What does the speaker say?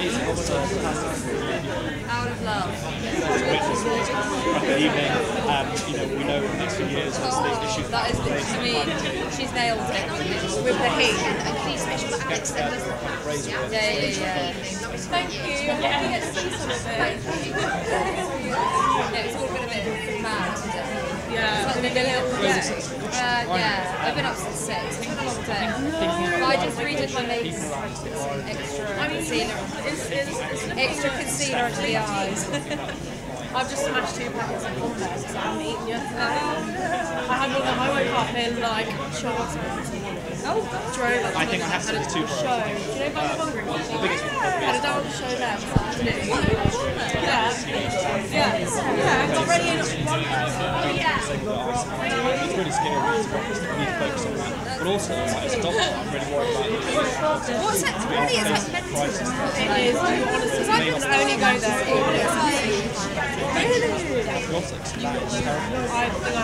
uh, Out of love. Like evening, um, you know, we know in the next few years there's these issues. That is, I mean, she's nailed it with the heat. And you make sure Alex the Yeah, yeah, yeah. Thank you. To to yeah, it's all been a bit mad. Yeah. It's like a little day. Uh, yeah, I've been up since six. It's been a long day. But I just redid my makes extra concealer. Extra concealer under the eyes. I've just smashed two packets of complex because I haven't eaten yesterday. Um, I had one I woke up in like shorts Oh, drove up I think I have to had do a two show. Do you know Bang uh, Hungry? The biggest one. Had a dance show there this afternoon. Yeah. Yeah. Yeah, I got ready in one It's really scary. We need to focus on that. But also, like, as a doctor, I'm really worried about what's it? Really, it's like mental. It is, honestly, I can only go there. Antibiotics. That is terrible.